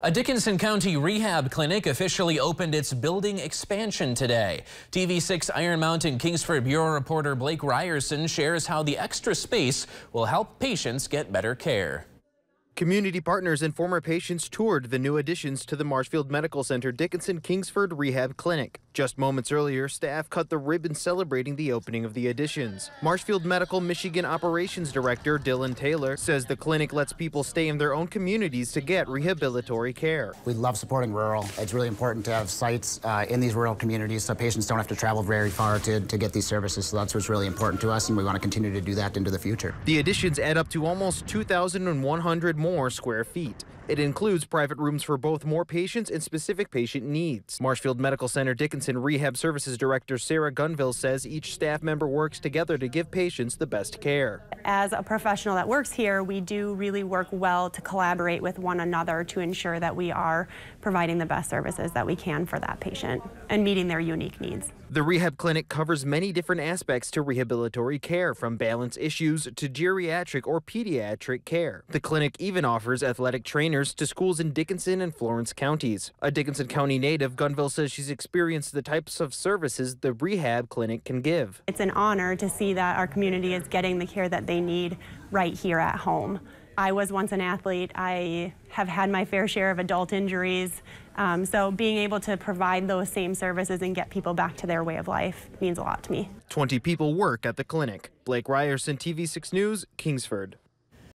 A Dickinson County rehab clinic officially opened its building expansion today. TV6 Iron Mountain Kingsford Bureau reporter Blake Ryerson shares how the extra space will help patients get better care. Community partners and former patients toured the new additions to the Marshfield Medical Center Dickinson Kingsford Rehab Clinic. Just moments earlier, staff cut the ribbon celebrating the opening of the additions. Marshfield Medical Michigan Operations Director Dylan Taylor says the clinic lets people stay in their own communities to get rehabilitory care. We love supporting rural. It's really important to have sites uh, in these rural communities so patients don't have to travel very far to, to get these services. So that's what's really important to us, and we want to continue to do that into the future. The additions add up to almost 2,100 more more square feet. It includes private rooms for both more patients and specific patient needs. Marshfield Medical Center Dickinson Rehab Services Director Sarah Gunville says each staff member works together to give patients the best care. As a professional that works here, we do really work well to collaborate with one another to ensure that we are providing the best services that we can for that patient and meeting their unique needs. The rehab clinic covers many different aspects to rehabilitory care, from balance issues to geriatric or pediatric care. The clinic even offers athletic trainers to schools in Dickinson and Florence counties. A Dickinson County native, Gunville says she's experienced the types of services the rehab clinic can give. It's an honor to see that our community is getting the care that they need right here at home. I was once an athlete. I have had my fair share of adult injuries. Um, so being able to provide those same services and get people back to their way of life means a lot to me. 20 people work at the clinic. Blake Ryerson, TV6 News, Kingsford.